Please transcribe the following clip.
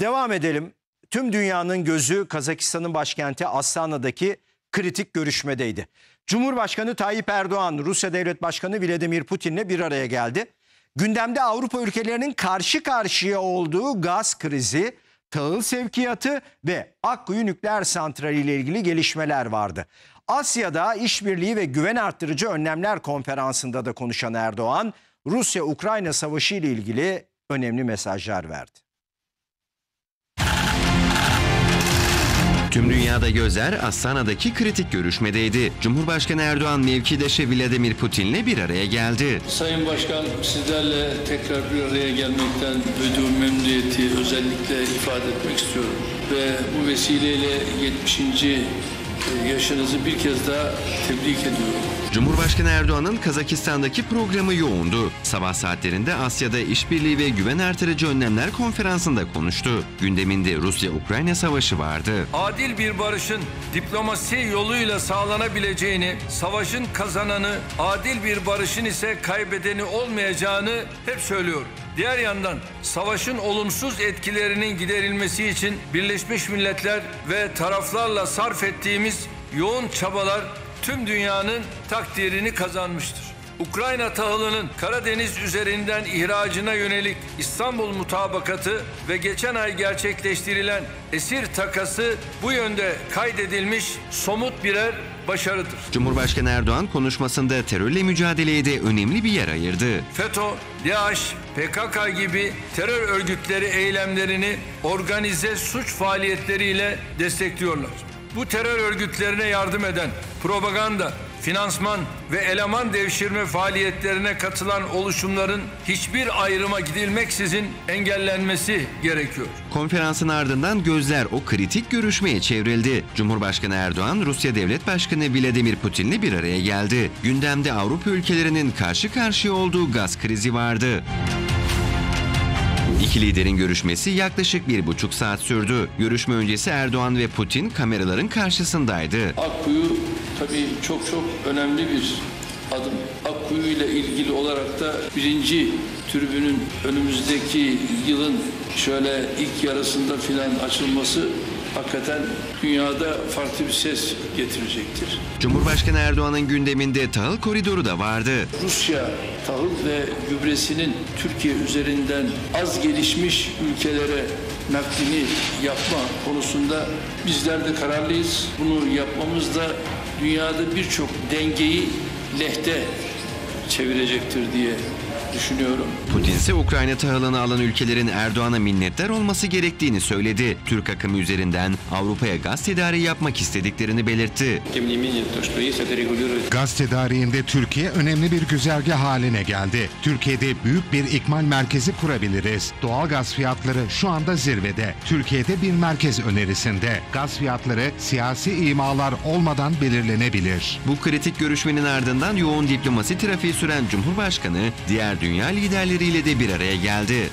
Devam edelim. Tüm dünyanın gözü Kazakistan'ın başkenti Astana'daki kritik görüşmedeydi. Cumhurbaşkanı Tayyip Erdoğan, Rusya Devlet Başkanı Vladimir Putin'le bir araya geldi. Gündemde Avrupa ülkelerinin karşı karşıya olduğu gaz krizi, tahıl sevkiyatı ve Akkuyu nükleer santrali ile ilgili gelişmeler vardı. Asya'da işbirliği ve güven arttırıcı önlemler konferansında da konuşan Erdoğan, Rusya-Ukrayna savaşı ile ilgili önemli mesajlar verdi. Tüm dünyada gözler Astana'daki kritik görüşmedeydi. Cumhurbaşkanı Erdoğan mevkidaşı Vladimir Putin'le bir araya geldi. Sayın Başkan sizlerle tekrar bir araya gelmekten duyduğum memnuniyeti özellikle ifade etmek istiyorum. Ve bu vesileyle 70. yaşınızı bir kez daha tebrik ediyorum. Cumhurbaşkanı Erdoğan'ın Kazakistan'daki programı yoğundu. Sabah saatlerinde Asya'da işbirliği ve güven artırıcı önlemler konferansında konuştu. Gündeminde Rusya-Ukrayna savaşı vardı. adil bir barışın diplomasi yoluyla sağlanabileceğini, savaşın kazananı, adil bir barışın ise kaybedeni olmayacağını hep söylüyorum. Diğer yandan savaşın olumsuz etkilerinin giderilmesi için Birleşmiş Milletler ve taraflarla sarf ettiğimiz yoğun çabalar tüm dünyanın takdirini kazanmıştır. Ukrayna tahılının Karadeniz üzerinden ihracına yönelik İstanbul Mutabakatı ve geçen ay gerçekleştirilen esir takası bu yönde kaydedilmiş somut birer başarıdır. Cumhurbaşkanı Erdoğan konuşmasında terörle mücadeleye de önemli bir yer ayırdı. FETÖ, DAEŞ, PKK gibi terör örgütleri eylemlerini organize suç faaliyetleriyle destekliyorlar. Bu terör örgütlerine yardım eden propaganda, finansman ve eleman devşirme faaliyetlerine katılan oluşumların hiçbir ayrıma gidilmeksizin engellenmesi gerekiyor. Konferansın ardından gözler o kritik görüşmeye çevrildi. Cumhurbaşkanı Erdoğan, Rusya Devlet Başkanı Vladimir Putin'le bir araya geldi. Gündemde Avrupa ülkelerinin karşı karşıya olduğu gaz krizi vardı. İki liderin görüşmesi yaklaşık bir buçuk saat sürdü. Görüşme öncesi Erdoğan ve Putin kameraların karşısındaydı. Akkuyu tabii çok çok önemli bir adım. Akkuyu ile ilgili olarak da birinci türbünün önümüzdeki yılın şöyle ilk yarısında filan açılması hakikaten dünyada farklı bir ses getirecektir. Cumhurbaşkanı Erdoğan'ın gündeminde tahıl koridoru da vardı. Rusya tahıl ve gübresinin Türkiye üzerinden az gelişmiş ülkelere naklini yapma konusunda bizler de kararlıyız. Bunu yapmamız da dünyada birçok dengeyi lehte çevirecektir diye düşünüyorum. Putin ise Ukrayna tahılını alan ülkelerin Erdoğan'a minnettar olması gerektiğini söyledi. Türk akımı üzerinden Avrupa'ya gaz tedariği yapmak istediklerini belirtti. Gaz tedariğinde Türkiye önemli bir güzergah haline geldi. Türkiye'de büyük bir ikmal merkezi kurabiliriz. Doğal gaz fiyatları şu anda zirvede. Türkiye'de bir merkez önerisinde. Gaz fiyatları siyasi imalar olmadan belirlenebilir. Bu kritik görüşmenin ardından yoğun diplomasi trafiği süren Cumhurbaşkanı diğer diğer dünya liderleriyle de bir araya geldi.